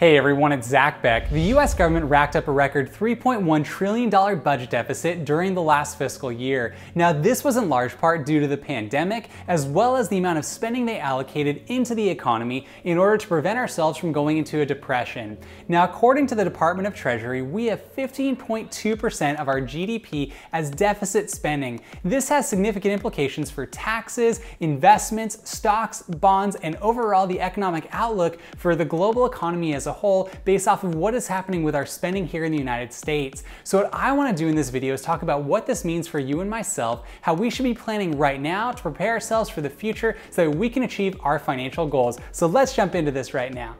Hey everyone, it's Zack Beck. The US government racked up a record $3.1 trillion budget deficit during the last fiscal year. Now, this was in large part due to the pandemic, as well as the amount of spending they allocated into the economy in order to prevent ourselves from going into a depression. Now, according to the Department of Treasury, we have 15.2% of our GDP as deficit spending. This has significant implications for taxes, investments, stocks, bonds, and overall the economic outlook for the global economy as a a whole based off of what is happening with our spending here in the United States. So what I wanna do in this video is talk about what this means for you and myself, how we should be planning right now to prepare ourselves for the future so that we can achieve our financial goals. So let's jump into this right now.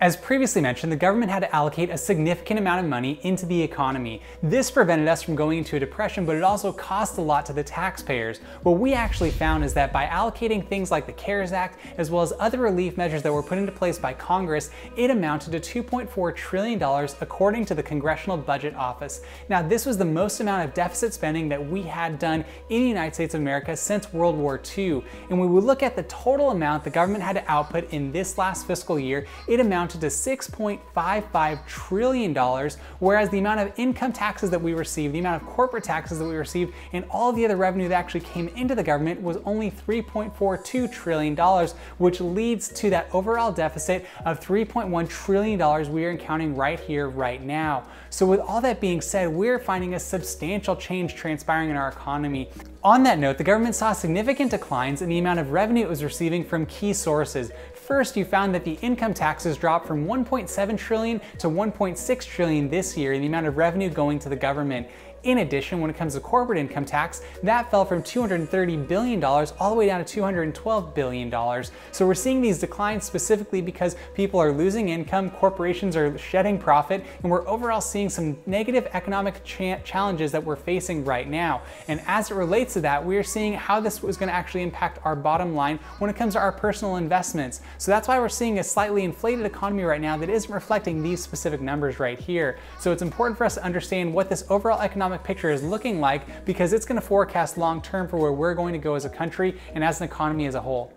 As previously mentioned, the government had to allocate a significant amount of money into the economy. This prevented us from going into a depression, but it also cost a lot to the taxpayers. What we actually found is that by allocating things like the CARES Act, as well as other relief measures that were put into place by Congress, it amounted to $2.4 trillion according to the Congressional Budget Office. Now, this was the most amount of deficit spending that we had done in the United States of America since World War II. And when we look at the total amount the government had to output in this last fiscal year, it amounted amounted to $6.55 trillion, whereas the amount of income taxes that we received, the amount of corporate taxes that we received, and all the other revenue that actually came into the government was only $3.42 trillion, which leads to that overall deficit of $3.1 trillion we are encountering right here, right now. So with all that being said, we're finding a substantial change transpiring in our economy. On that note, the government saw significant declines in the amount of revenue it was receiving from key sources. First, you found that the income taxes dropped from 1.7 trillion to 1.6 trillion this year in the amount of revenue going to the government. In addition, when it comes to corporate income tax, that fell from $230 billion all the way down to $212 billion. So we're seeing these declines specifically because people are losing income, corporations are shedding profit, and we're overall seeing some negative economic cha challenges that we're facing right now. And as it relates to that, we are seeing how this was gonna actually impact our bottom line when it comes to our personal investments. So that's why we're seeing a slightly inflated economy right now that isn't reflecting these specific numbers right here. So it's important for us to understand what this overall economic economic picture is looking like because it's going to forecast long term for where we're going to go as a country and as an economy as a whole.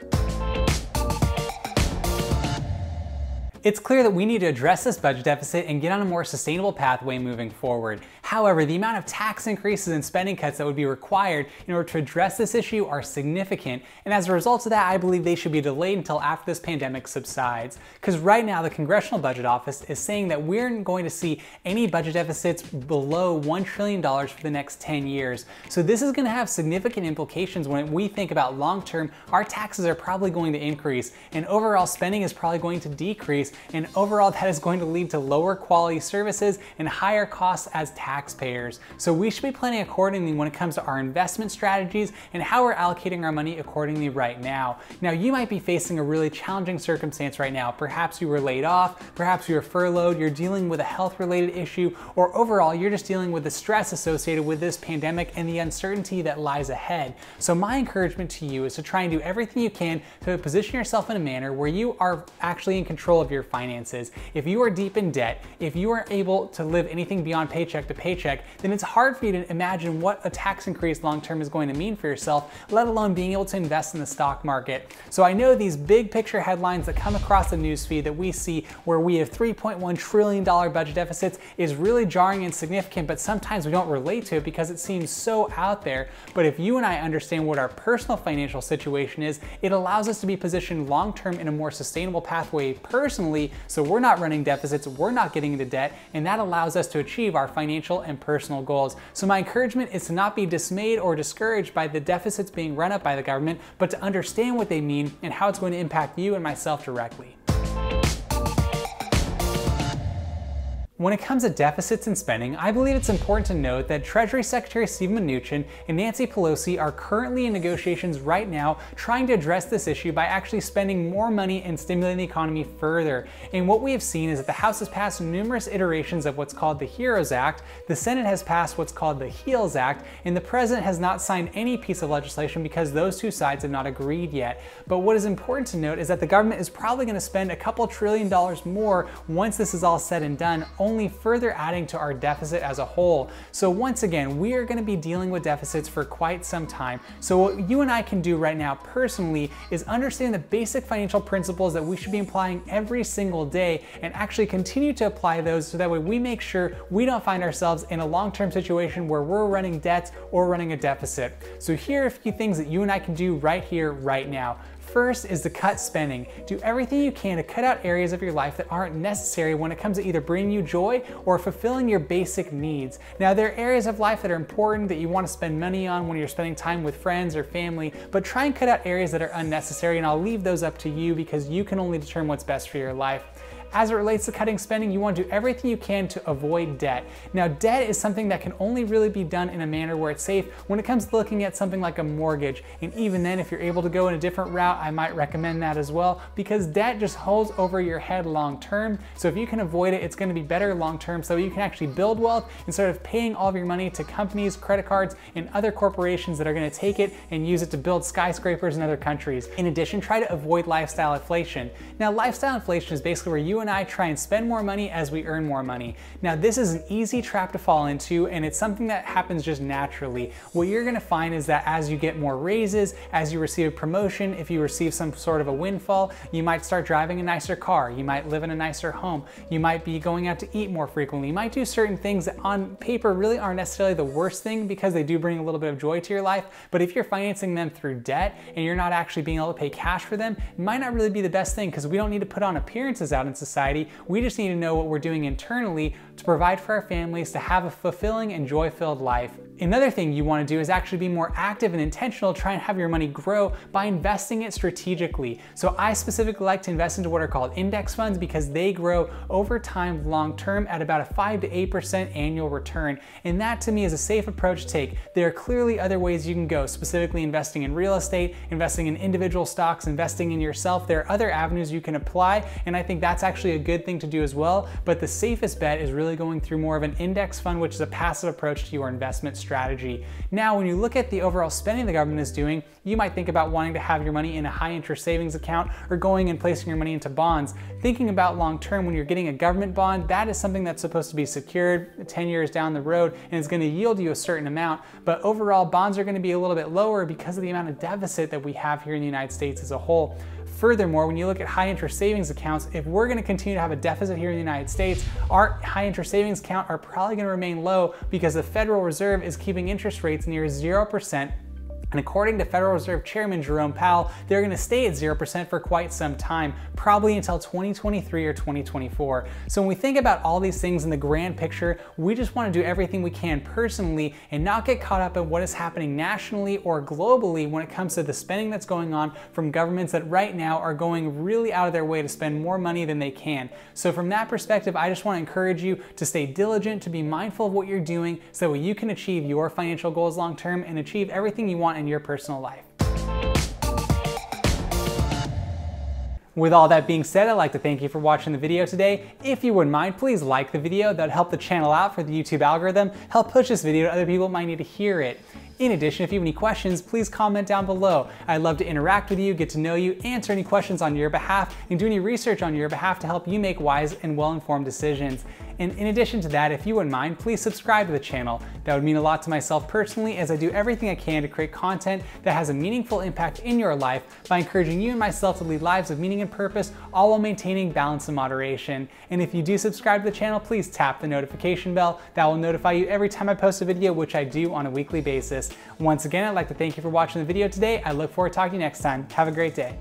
It's clear that we need to address this budget deficit and get on a more sustainable pathway moving forward. However, the amount of tax increases and spending cuts that would be required in order to address this issue are significant, and as a result of that, I believe they should be delayed until after this pandemic subsides. Because right now, the Congressional Budget Office is saying that we're going to see any budget deficits below $1 trillion for the next 10 years. So this is going to have significant implications when we think about long term, our taxes are probably going to increase, and overall spending is probably going to decrease and overall that is going to lead to lower quality services and higher costs as taxpayers. So we should be planning accordingly when it comes to our investment strategies and how we're allocating our money accordingly right now. Now you might be facing a really challenging circumstance right now. Perhaps you were laid off, perhaps you were furloughed, you're dealing with a health related issue, or overall you're just dealing with the stress associated with this pandemic and the uncertainty that lies ahead. So my encouragement to you is to try and do everything you can to position yourself in a manner where you are actually in control of your finances, if you are deep in debt, if you are able to live anything beyond paycheck to paycheck, then it's hard for you to imagine what a tax increase long term is going to mean for yourself, let alone being able to invest in the stock market. So I know these big picture headlines that come across the newsfeed that we see where we have $3.1 trillion budget deficits is really jarring and significant, but sometimes we don't relate to it because it seems so out there. But if you and I understand what our personal financial situation is, it allows us to be positioned long term in a more sustainable pathway personally so we're not running deficits, we're not getting into debt, and that allows us to achieve our financial and personal goals. So my encouragement is to not be dismayed or discouraged by the deficits being run up by the government, but to understand what they mean and how it's going to impact you and myself directly. When it comes to deficits and spending, I believe it's important to note that Treasury Secretary Steve Mnuchin and Nancy Pelosi are currently in negotiations right now trying to address this issue by actually spending more money and stimulating the economy further. And what we have seen is that the House has passed numerous iterations of what's called the HEROES Act, the Senate has passed what's called the HEALS Act, and the President has not signed any piece of legislation because those two sides have not agreed yet. But what is important to note is that the government is probably going to spend a couple trillion dollars more once this is all said and done only further adding to our deficit as a whole. So once again, we are gonna be dealing with deficits for quite some time. So what you and I can do right now personally is understand the basic financial principles that we should be applying every single day and actually continue to apply those so that way we make sure we don't find ourselves in a long-term situation where we're running debts or running a deficit. So here are a few things that you and I can do right here, right now. First is to cut spending. Do everything you can to cut out areas of your life that aren't necessary when it comes to either bringing you joy or fulfilling your basic needs. Now, there are areas of life that are important that you want to spend money on when you're spending time with friends or family, but try and cut out areas that are unnecessary, and I'll leave those up to you because you can only determine what's best for your life. As it relates to cutting spending, you want to do everything you can to avoid debt. Now, debt is something that can only really be done in a manner where it's safe when it comes to looking at something like a mortgage. And even then, if you're able to go in a different route, I might recommend that as well because debt just holds over your head long term. So if you can avoid it, it's going to be better long term so you can actually build wealth instead of paying all of your money to companies, credit cards, and other corporations that are going to take it and use it to build skyscrapers in other countries. In addition, try to avoid lifestyle inflation. Now, lifestyle inflation is basically where you and I try and spend more money as we earn more money. Now this is an easy trap to fall into and it's something that happens just naturally. What you're gonna find is that as you get more raises, as you receive a promotion, if you receive some sort of a windfall, you might start driving a nicer car, you might live in a nicer home, you might be going out to eat more frequently, you might do certain things that on paper really aren't necessarily the worst thing because they do bring a little bit of joy to your life, but if you're financing them through debt and you're not actually being able to pay cash for them, it might not really be the best thing because we don't need to put on appearances out in society. We just need to know what we're doing internally to provide for our families to have a fulfilling and joy-filled life. Another thing you want to do is actually be more active and intentional, try and have your money grow by investing it strategically. So I specifically like to invest into what are called index funds because they grow over time long term at about a 5 to 8% annual return. And that to me is a safe approach to take. There are clearly other ways you can go, specifically investing in real estate, investing in individual stocks, investing in yourself. There are other avenues you can apply, and I think that's actually a good thing to do as well. But the safest bet is really going through more of an index fund, which is a passive approach to your investment strategy strategy. Now, when you look at the overall spending the government is doing, you might think about wanting to have your money in a high interest savings account or going and placing your money into bonds. Thinking about long term, when you're getting a government bond, that is something that's supposed to be secured 10 years down the road and it's going to yield you a certain amount. But overall, bonds are going to be a little bit lower because of the amount of deficit that we have here in the United States as a whole. Furthermore, when you look at high interest savings accounts, if we're gonna continue to have a deficit here in the United States, our high interest savings account are probably gonna remain low because the Federal Reserve is keeping interest rates near 0% and according to Federal Reserve Chairman Jerome Powell, they're going to stay at 0% for quite some time, probably until 2023 or 2024. So when we think about all these things in the grand picture, we just want to do everything we can personally and not get caught up in what is happening nationally or globally when it comes to the spending that's going on from governments that right now are going really out of their way to spend more money than they can. So from that perspective, I just want to encourage you to stay diligent, to be mindful of what you're doing so you can achieve your financial goals long term and achieve everything you want in your personal life. With all that being said, I'd like to thank you for watching the video today. If you wouldn't mind, please like the video. That'd help the channel out for the YouTube algorithm, help push this video to other people who might need to hear it. In addition, if you have any questions, please comment down below. I'd love to interact with you, get to know you, answer any questions on your behalf, and do any research on your behalf to help you make wise and well-informed decisions. And in addition to that, if you wouldn't mind, please subscribe to the channel. That would mean a lot to myself personally as I do everything I can to create content that has a meaningful impact in your life by encouraging you and myself to lead lives of meaning and purpose, all while maintaining balance and moderation. And if you do subscribe to the channel, please tap the notification bell. That will notify you every time I post a video, which I do on a weekly basis. Once again, I'd like to thank you for watching the video today. I look forward to talking to you next time. Have a great day.